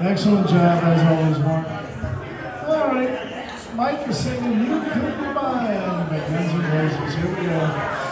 Excellent job as always, Mark. All right, Mike is singing "You Could Be Mine" N' Roses. Here we go.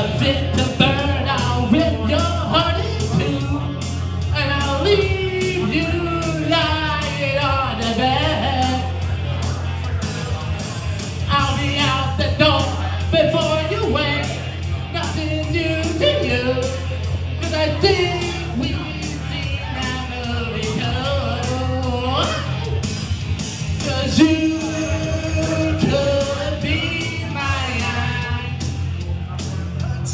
Heartbreaker, fit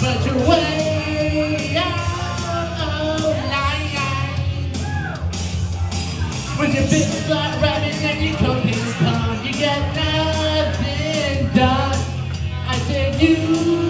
but you're way out of. When your bitch start rapping and you come in come, you get nothing done. I said you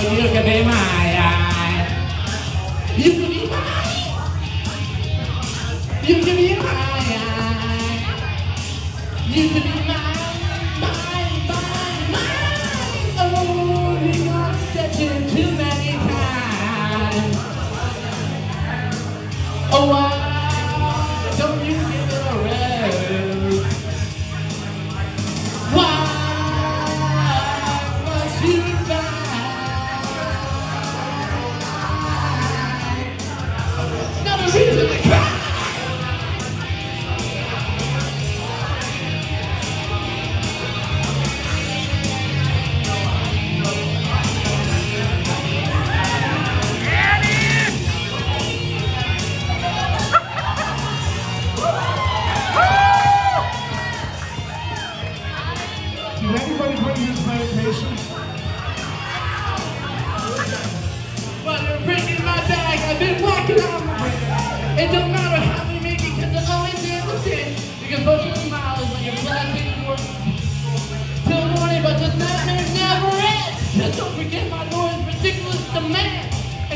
Oh, you can be my guy. You can be mine. You can be my guy. You can be mine, mine,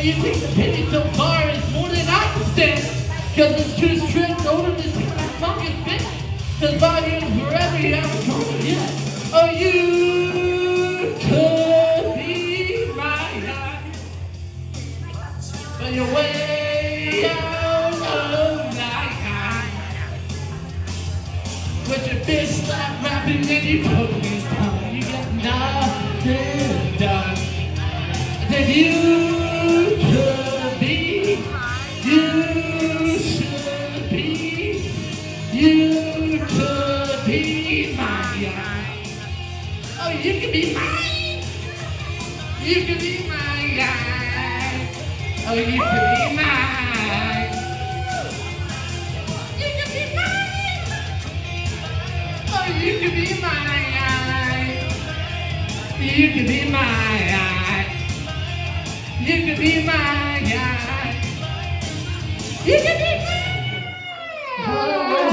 And you take the pity so far, it's more than I can stand. Cause it's too strict, older than my fucking fit. Cause five years forever, you haven't told me. Oh, you could be my guy. But you're way out of life. With your fist slap rapping and you poke tongue, you got nothing done. Then you you could be mine. You could be my guy. Oh, you could be mine. Oh, you could be mine. Oh, you could be my guy. You could be my guy. You could be my guy. You could be my Well, oh,